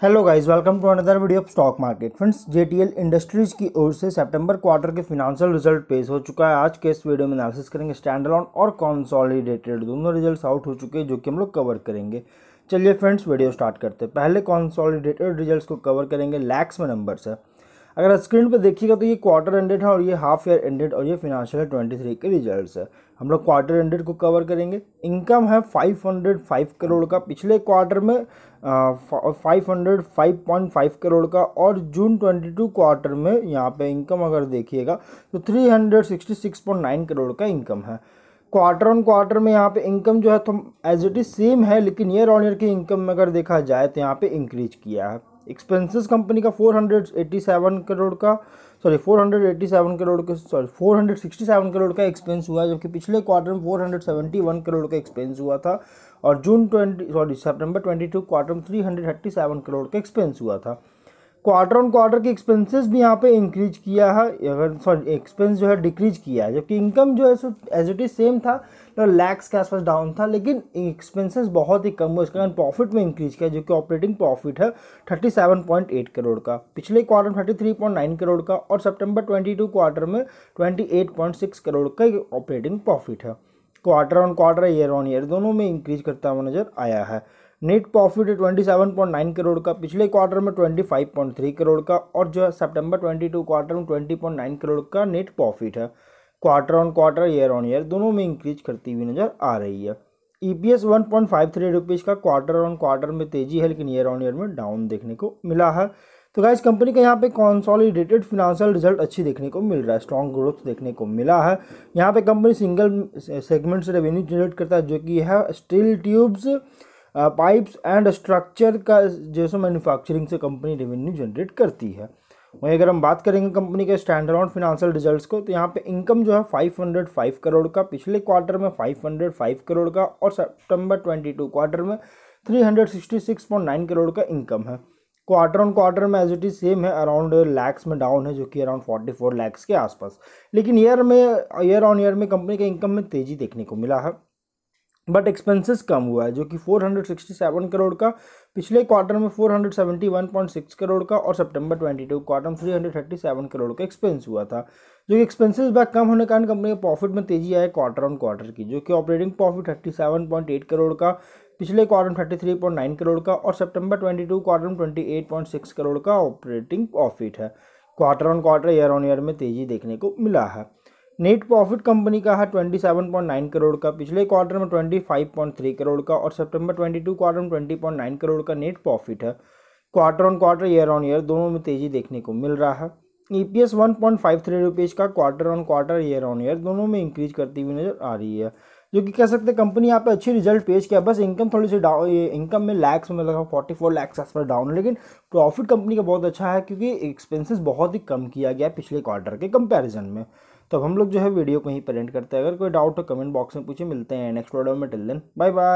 Hello guys welcome to another video of stock market friends JTL industries की ओर से सितंबर क्वार्टर के फिनेंशियल रिज़ल्ट पेश हो चुका है। आज के इस वीडियो में एनालिसिस करेंगे स्टैंड ऑन और कॉन्सॉलिडेटेड दोनों रिजल्ट्स आउट हो चुके हैं, जो कि हम लोग कवर करेंगे। चलिए फ्रेंड्स वीडियो स्टार्ट करते हैं। पहले कॉन्सॉलीडेटेड रिज़ल्ट को कवर करेंगे लैक्स में नंबर्स है। अगर स्क्रीन पर देखिएगा तो ये क्वार्टर एंडेड है और ये हाफ़ ईयर एंडेड और ये फिनेंशियल ट्वेंटी थ्री के रिजल्ट्स है। हम लोग क्वार्टर एंडेड को कवर करेंगे। इनकम है 505 करोड़ का। पिछले क्वार्टर में five hundred five point five crore का और जून 22 क्वार्टर में यहाँ पे इनकम अगर देखिएगा तो 366.9 करोड़ का इनकम है। क्वार्टर ऑन क्वार्टर में यहाँ पे इनकम जो है तो एज इट इज़ सेम है, लेकिन ईयर ऑन ईयर की इनकम में अगर देखा जाए तो यहाँ पे इंक्रीज किया है। एक्सपेंसेस कंपनी का 487 करोड़ का सॉरी 487 करोड़ के सॉरी 467 करोड़ का एक्सपेंस हुआ जबकि पिछले क्वार्टर में 471 करोड़ का एक्सपेंस हुआ था और जून 20 सॉरी सितंबर 22 क्वार्टर में 337 करोड़ का एक्सपेंस हुआ था। क्वार्टर ऑन क्वार्टर के एक्सपेंसेस भी यहाँ पे इंक्रीज किया है। अगर सॉरी एक्सपेंस जो है डिक्रीज किया है, जबकि इनकम जो है so as it is same था तो लैक्स के आसपास डाउन था, लेकिन एक्सपेंसेस बहुत ही कम हुआ इसके कारण प्रॉफिट में इंक्रीज किया जो कि ऑपरेटिंग प्रॉफिट है 37.8 करोड़ का। पिछले क्वार्टर में 33.9 करोड़ का और सितंबर 22 क्वार्टर में 28.6 करोड़ का ऑपरेटिंग प्रॉफिट है। Quarter on quarter year on year दोनों में इंक्रीज करता हुआ नज़र आया है। नेट प्रॉफिट है twenty seven point nine crore का, पिछले क्वार्टर में twenty five point three crore का और जो है सितंबर ट्वेंटी टू क्वार्टर में ट्वेंटी पॉइंट नाइन करोड़ का नेट प्रॉफिट है। Quarter on quarter year on year दोनों में इंक्रीज करती हुई नज़र आ रही है। E P S one point five three rupees का क्वार्टर ऑन क्वार्टर में तेज़ी है, लेकिन ईयर ऑन ईयर में डाउन देखने को मिला है। तो गाइज़ कंपनी का यहाँ पे कॉन्सॉलिडेटेड फिनेंशियल रिज़ल्ट अच्छी देखने को मिल रहा है स्ट्रॉन्ग ग्रोथ देखने को मिला है। यहाँ पे कंपनी सिंगल सेगमेंट से रेवेन्यू जनरेट करता है, जो कि है steel tubes pipes and structure का जैसे मैन्युफैक्चरिंग से कंपनी रेवेन्यू जनरेट करती है। वहीं अगर हम बात करेंगे कंपनी के स्टैंडर्ड फिनेंशियल रिजल्ट्स को तो यहाँ पे इनकम जो है 505 करोड़ का, पिछले क्वार्टर में 505 करोड़ का और सितंबर 22 क्वार्टर में 366.9 करोड़ का इनकम है। क्वार्टर ऑन क्वार्टर में एज इट इज़ सेम है अराउंड लैक्स में डाउन है, जो कि अराउंड 44 लैक्स के आसपास। लेकिन ईयर में ईयर ऑन ईयर में कंपनी के इनकम में तेज़ी देखने को मिला है। बट एक्सपेंसेस कम हुआ है, जो कि 467 करोड़ का, पिछले क्वार्टर में 471.6 करोड़ का और सितंबर 22 क्वार्टर में 337 करोड़ का एक्सपेंस हुआ था। जो कि एक्सपेंसेस बैक कम होने के कारण कंपनी के प्रॉफिट में तेज़ी आया क्वार्टर ऑन क्वार्टर की, जो कि ऑपरेटिंग प्रॉफिट 37.8 करोड़ का, पिछले क्वार्टर में 33.9 करोड़ का और सितंबर 22 क्वार्टर में 28.6 करोड़ का ऑपरेटिंग प्रॉफिट है। Quarter on quarter year on year में तेज़ी देखने को मिला है। नेट प्रॉफिट कंपनी का है 27.9 करोड़ का, पिछले क्वार्टर में 25.3 करोड़ का और सितंबर 22 क्वार्टर में 20.9 करोड़ का नेट प्रॉफिट है। Quarter on quarter year on year दोनों में तेज़ी देखने को मिल रहा है। E P S one point five three rupees का quarter on quarter year on year दोनों में इंक्रीज करती हुई नज़र आ रही है। जो कि कह सकते हैं कंपनी यहाँ पे अच्छी रिज़ल्ट पेश किया। बस इनकम थोड़ी सी डाउन ये इनकम में लैक्स में लगा फोर्टी फोर लैक्स एस पर डाउन लेकिन प्रॉफिट कंपनी का बहुत अच्छा है क्योंकि एक्सपेंसेस बहुत ही कम किया गया पिछले क्वार्टर के कंपेरिजन में। तो अब हम लोग जो है वीडियो को ही प्रेजेंट करते हैं। अगर कोई डाउट हो कमेंट बॉक्स में पूछे मिलते हैं नेक्स्ट वीडियो में। Till then bye bye